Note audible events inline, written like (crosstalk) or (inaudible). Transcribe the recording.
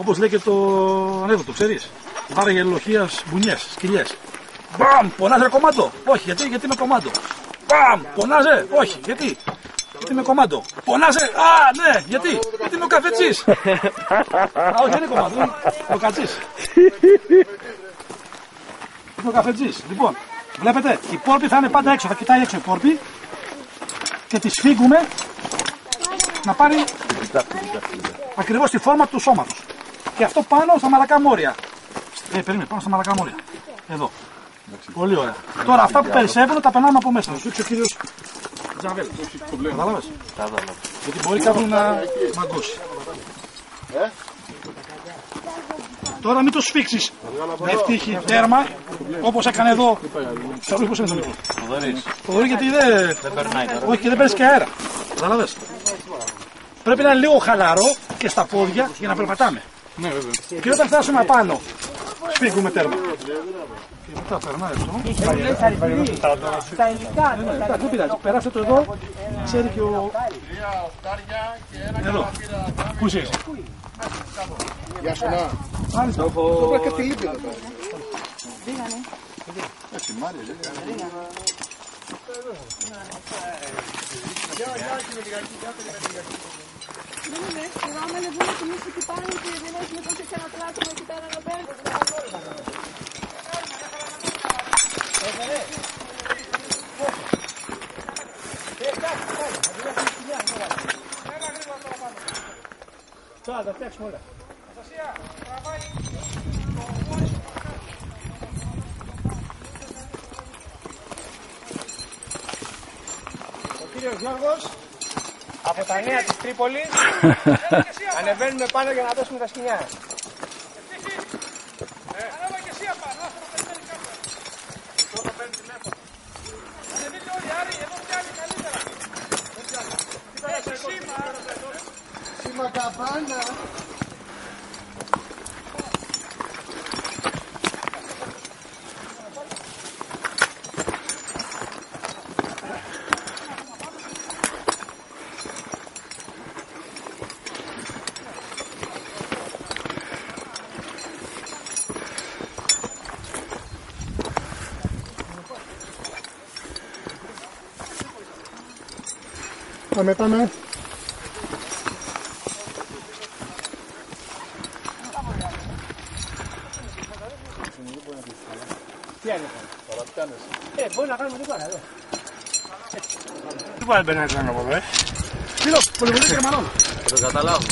Όπως λέει και το ανέδοτο, ξέρεις. Βάρε ελοχίας μπουνιές, σκυλιές. Μπαμ! Πονάς ρε κομμάτο. Όχι, γιατί, γιατί είμαι κομμάτο. Μπαμ! Πονάς ρε. Όχι, γιατί. Γιατί είμαι κομμάτο. Πονάς ρε. Α, ναι, γιατί. Γιατί είμαι ο καφετσής. Α, όχι, δεν είναι κομμάτο. είναι Ο κατσής. Είναι ο καφετζής. Λοιπόν, βλέπετε, η πόρπη θα είναι πάντα έξω. Θα κοιτάει έξω η πόρπη και τη σφίγγουμε να πάρει ακριβώς τη φόρμα του σώματος. Και αυτό πάνω στα μαλακά μόρια. Ε, περίμενε, πάνω στα μαλακά μόρια. Εδώ. Πολύ ωραία. Τώρα αυτά που περισσεύουν τα περνάμε από μέσα. Να σου δείξει ο κύριος Τζαβέλ. Κατάλαβες. Γιατί μπορεί κάποιον να μαγκώσει. Τώρα μην το σφίξεις με ευτύχη τέρμα, όπως έκανε εδώ. Σαρούς, πώς είναι το μικρό. Θοδωρής γιατί δεν... Όχι και δεν παίρνεις και αέρα. Κατάλαβες. Πρέπει να είναι λίγο χαλαρό και στα πόδια για να περπατάμε. Ναι, βέβαια. Και όταν φτάσουμε απάνω, σφίγγουμε τέρμα. Και μετά περνάει αυτό. Εντάξει, δεν πειράζει. Περάστε το εδώ, ξέρει και ο... Εδώ. Πού είσαι; Γεια σου, να. Μάλιστα. Το βρήκα κάτι λείπει εδώ πέρα. Δεν είναι, εγώ άμα δεν βγουν εμείς εκεί πάνω και δεν έχουμε τόσο και ένα πλάτο εκεί πέρα να παίρνουμε. Τώρα τα φτιάξουμε όλα. Ο κύριος Γιώργος από τα νέα της Τρίπολης (laughs) ανεβαίνουμε πάνω για να δώσουμε τα σκηνιά. Σήμα καμπάνα. Πάμε, πάμε. Τι άλλο Ε, μπορεί να κάνουμε τίποτα εδώ. Τι πάει να μπαίνει από εδώ, ε. Φίλο, πολυβολή και μανών. Θα το καταλάβω.